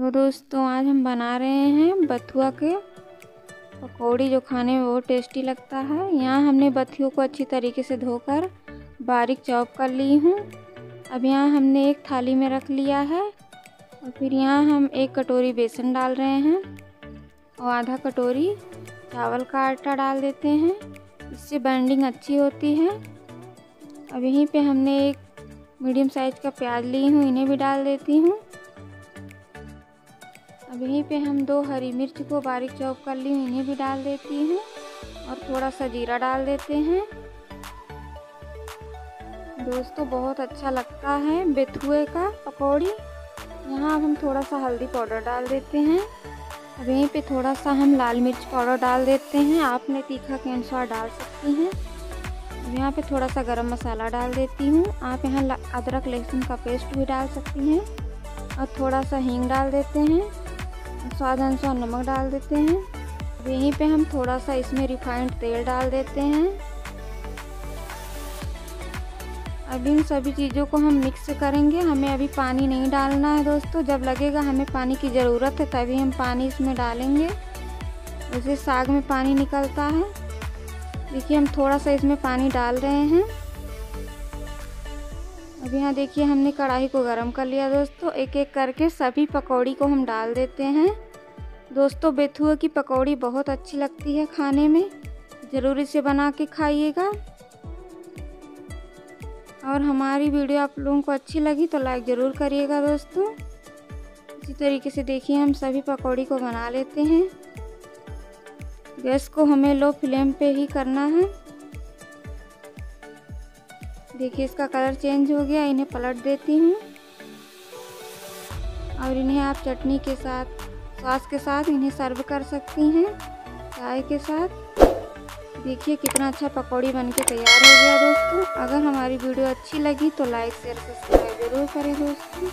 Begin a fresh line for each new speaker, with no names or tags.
तो दोस्तों आज हम बना रहे हैं बथुआ के पकौड़ी जो खाने में बहुत टेस्टी लगता है। यहाँ हमने बथियों को अच्छी तरीके से धोकर बारीक चॉप कर ली हूँ। अब यहाँ हमने एक थाली में रख लिया है और फिर यहाँ हम एक कटोरी बेसन डाल रहे हैं और आधा कटोरी चावल का आटा डाल देते हैं। इससे बाइंडिंग अच्छी होती है। अब यहीं पे हमने एक मीडियम साइज़ का प्याज ली हूँ इन्हें भी डाल देती हूँ। अब यहीं पे हम दो हरी मिर्च को बारीक चॉप कर ली, इन्हें भी डाल देती हूँ और थोड़ा सा जीरा डाल देते हैं। दोस्तों, बहुत अच्छा लगता है बेथुए का पकौड़ी। यहाँ अब हम थोड़ा सा हल्दी पाउडर डाल देते हैं। अब यहीं पे थोड़ा सा हम लाल मिर्च पाउडर डाल देते हैं। आपने तीखा के अनुसार डाल सकती हैं। अब यहाँ पे थोड़ा सा गरम मसाला डाल देती हूँ। आप यहाँ अदरक, लहसुन का पेस्ट भी डाल सकती हैं। और थोड़ा सा हींग डाल देते हैं। स्वाद अनुसार नमक डाल देते हैं। यहीं पे हम थोड़ा सा इसमें रिफाइंड तेल डाल देते हैं। अब इन सभी चीज़ों को हम मिक्स करेंगे। हमें अभी पानी नहीं डालना है दोस्तों। जब लगेगा हमें पानी की ज़रूरत है, तभी हम पानी इसमें डालेंगे। जैसे साग में पानी निकलता है। देखिए हम थोड़ा सा इसमें पानी डाल रहे हैं। अब यहाँ देखिए, हमने कढ़ाई को गर्म कर लिया दोस्तों। एक एक करके सभी पकौड़ी को हम डाल देते हैं। दोस्तों बेथुआ की पकौड़ी बहुत अच्छी लगती है खाने में। ज़रूर इसे बना के खाइएगा। और हमारी वीडियो आप लोगों को अच्छी लगी तो लाइक ज़रूर करिएगा दोस्तों। इसी तरीके से देखिए, हम सभी पकौड़ी को बना लेते हैं। गैस को हमें लो फ्लेम पे ही करना है। देखिए, इसका कलर चेंज हो गया, इन्हें पलट देती हूँ। और इन्हें आप चटनी के साथ, सॉस के साथ इन्हें सर्व कर सकती हैं, चाय के साथ। देखिए, कितना अच्छा पकौड़ी बनके तैयार हो गया दोस्तों। अगर हमारी वीडियो अच्छी लगी तो लाइक, शेयर, सब्सक्राइब ज़रूर करें दोस्तों।